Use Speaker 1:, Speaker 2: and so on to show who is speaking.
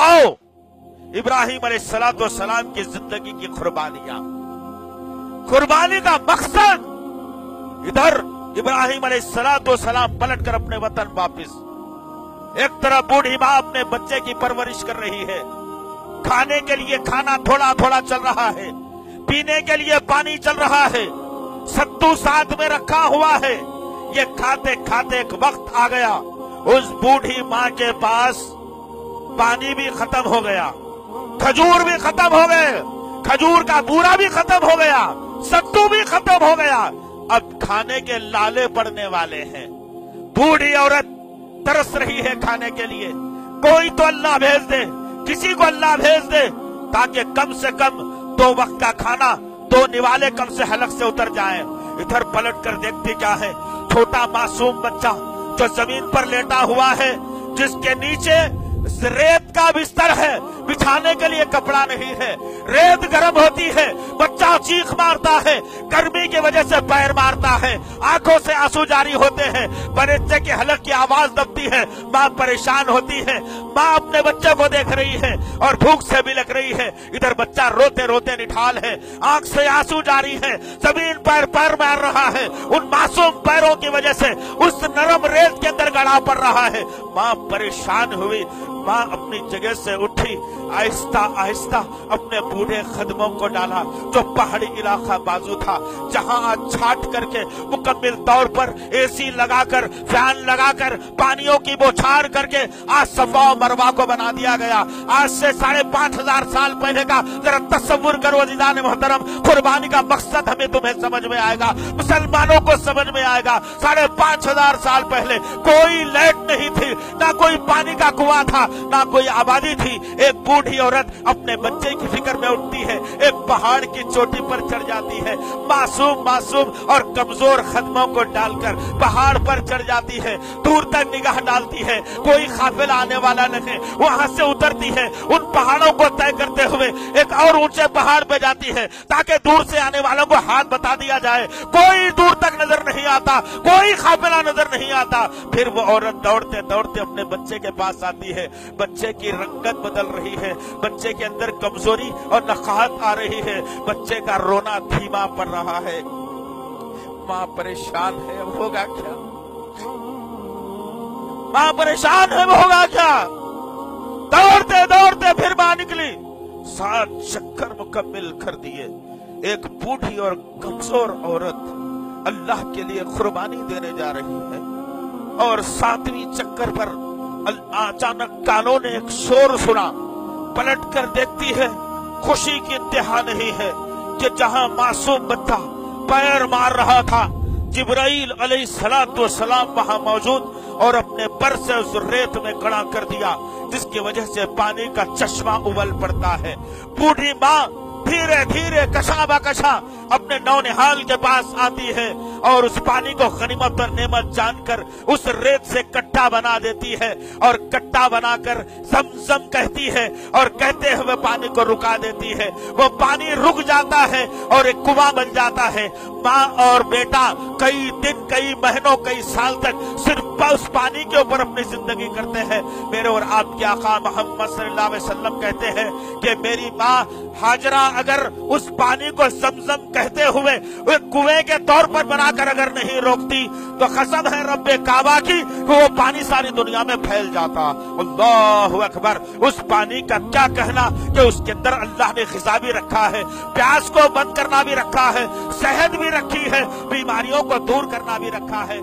Speaker 1: آؤ! ابراہیم علیہ السلام سلام کی زندگی کی قربانیاں۔ قربانی کا مقصد ادھر ابراہیم علیہ السلام سلام پلٹ کر اپنے وطن واپس۔ ایک طرح بوڑھی ماں اپنے بچے کی پرورش کر رہی ہے۔ کھانے کے لیے کھانا تھوڑا تھوڑا چل رہا ہے۔ پینے کے لیے پانی چل رہا ہے۔ ستو ساتھ میں رکھا ہوا ہے۔ یہ کھاتے کھاتے ایک وقت آ گیا۔ اس بوڑھی ماں کے پاس پانی بھی ختم ہو گیا، کھجور بھی ختم ہو گئے، کھجور کا بورا بھی ختم ہو گیا، ستو بھی ختم ہو گیا۔ اب کھانے کے لالے پڑنے والے ہیں۔ بوڑھی عورت ترس رہی ہے کھانے کے لیے۔ کوئی تو اللہ بھیج دے، کسی کو اللہ بھیج دے، تاکہ کم سے کم دو وقت کا کھانا، دو نوالے کم سے حلق سے اتر جائیں ادھر پلٹ کر دیکھتی کیا ہے، چھوٹا معصوم بچہ جو زمین پر لیٹا ہوا ہے، جس کے نیچے ریت کا بستر ہے، بچھانے کے لیے کپڑا نہیں ہے۔ ریت گرم ہوتی ہے، بچہ چیخ مارتا ہے، گرمی کی وجہ سے پیر مارتا ہے۔ آنکھوں سے آسو جاری ہوتے ہیں پرچے کے حلق کی آواز دبتی ہے۔ ماں پریشان ہوتی ہے، ماں اپنے بچے کو دیکھ رہی ہے اور بھوک سے بھی لگ رہی ہے۔ ادھر بچہ روتے روتے نٹھال ہے، آنکھ سے آنسو جاری ہے۔ زمین پیر پیر مار رہا ہے۔ ان معصوم پیروں کی وجہ سے اس نرم ریت کے چلا پڑ رہا ہے۔ ماں پریشان ہوئی۔ ماں اپنی جگہ سے اٹھی۔ آہستہ آہستہ اپنے بوڑھے خدموں کو ڈالا، جو پہاڑی علاقہ بازو تھا، جہاں چھاٹ کر کے مکمل طور پر اے سی لگا کر، فین لگا کر، پانیوں کی بوچھار کر کے آج صفا و مروا کو بنا دیا گیا۔ آج سے ساڑھے پانچ ہزار سال پہلے کا ذرا تصور کرو عزیزان محترم، قربانی کا مقصد ہمیں تمہیں سمجھ میں آئے گا، مسلمانوں کو سمجھ میں آئے گا۔ ساڑھے پانچ ہزار سال پہلے کوئی لائٹ نہیں تھی نہ کوئی پانی کنواں تھا، نہ کوئی آبادی تھی۔ ایک بوڑھی عورت اپنے بچے کی فکر میں اٹھتی ہے، ایک پہاڑ کی چوٹی پر چڑھ جاتی ہے۔ معصوم معصوم اور کمزور خدموں کو ڈال کر پہاڑ پر چڑھ جاتی ہے، دور تک نگاہ ڈالتی ہے۔ کوئی خافل آنے والا نہیں، وہاں سے اترتی ہے۔ ان پہاڑوں کو طے کرتے ہوئے ایک اور اونچے پہاڑ پہ جاتی ہے، تاکہ دور سے آنے والوں کو ہاتھ بتا دیا جائے۔ کوئی دور تک نظر نہیں آتا، کوئی خافلہ نظر نہیں آتا۔ پھر وہ عورت دوڑتے دوڑتے اپنے بچے کے پاس آتی ہے۔ بچے کی رنگت بدل رہی ہے۔ بچے کے اندر کمزوری اور نقاہت آ رہی ہے۔ بچے کا رونا دھیما پڑ رہا ہے۔ ماں پریشان ہے اب ہوگا کیا؟ ماں پریشان ہے اب ہوگا کیا؟ دوڑتے دوڑتے پھر ماں نکلی۔ سات چکر مکمل کر دیے۔ ایک بوڑھی اور کمزور عورت اللہ کے لیے قربانی دینے جا رہی ہے اور ساتویں چکر پر اچانک کانوں نے ایک سور سنا، پلٹ کر دیکھتی ہے، خوشی کی انتہا نہیں ہے کہ جہاں معصوم بچہ پیر مار رہا تھا۔ جبرائیل علیہ السلام سلام وہاں موجود اور اپنے پر سے اس ریت میں کڑا کر دیا، جس کی وجہ سے پانی کا چشمہ ابل پڑتا ہے۔ بوڑھی ماں دھیرے دھیرے کشا اپنے نو نہال کے پاس آتی ہے اور اس پانی کو غنیمت پر نعمت جان کر اس ریت سے کٹا بنا دیتی ہے اور کٹا بنا کر زمزم کہتی ہے اور کہتے ہوئے پانی کو رکا دیتی ہے وہ پانی رک جاتا ہے اور ایک کنواں بن جاتا ہے ماں اور بیٹا، کئی دن، کئی مہنوں کئی سال تک صرف اس پانی کے اوپر اپنی زندگی کرتے ہیں۔ میرے اور آپ کے آقا محمد صلی اللہ علیہ وسلم کہتے ہیں کہ میری ماں حاجرہ اگر اس پانی کو زمزم کہتے ہوئے ایک کوئے کے طور پر بنا کر اگر نہیں روکتی تو قسم ہے رب کعبہ کی کہ وہ پانی ساری دنیا میں پھیل جاتا۔ اللہ اکبر، اس پانی کا کیا کہنا؟ کیونکہ اس کے اندر اللہ نے غزہ بھی رکھا ہے، پیاس کو بند کرنا بھی رکھا ہے، صحت بھی رکھی ہے، بیماریوں کو دور کرنا بھی رکھا ہے۔